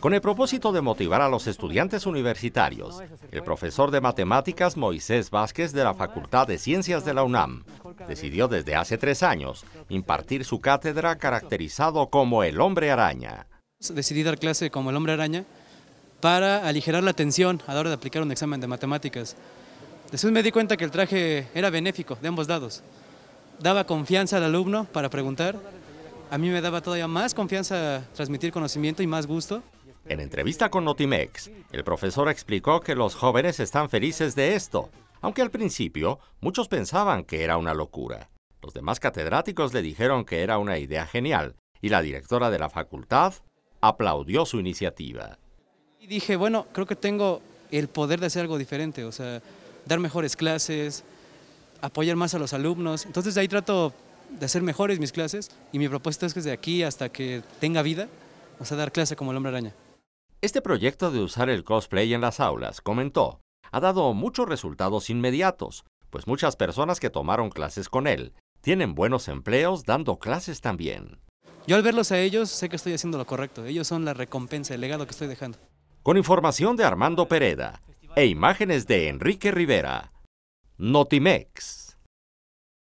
Con el propósito de motivar a los estudiantes universitarios, el profesor de matemáticas Moisés Vázquez de la Facultad de Ciencias de la UNAM decidió desde hace tres años impartir su cátedra caracterizado como el hombre araña. Decidí dar clase como el hombre araña para aligerar la tensión a la hora de aplicar un examen de matemáticas. Después me di cuenta que el traje era benéfico de ambos lados. Daba confianza al alumno para preguntar. A mí me daba todavía más confianza transmitir conocimiento y más gusto. En entrevista con Notimex, el profesor explicó que los jóvenes están felices de esto, aunque al principio muchos pensaban que era una locura. Los demás catedráticos le dijeron que era una idea genial y la directora de la facultad aplaudió su iniciativa. Y dije, bueno, creo que tengo el poder de hacer algo diferente, o sea, dar mejores clases, apoyar más a los alumnos. Entonces de ahí trato de hacer mejores mis clases y mi propuesta es que desde aquí hasta que tenga vida, o sea, dar clase como el hombre araña. Este proyecto de usar el cosplay en las aulas, comentó, ha dado muchos resultados inmediatos, pues muchas personas que tomaron clases con él tienen buenos empleos dando clases también. Yo al verlos a ellos sé que estoy haciendo lo correcto. Ellos son la recompensa, el legado que estoy dejando. Con información de Armando Pereda e imágenes de Enrique Rivera, Notimex.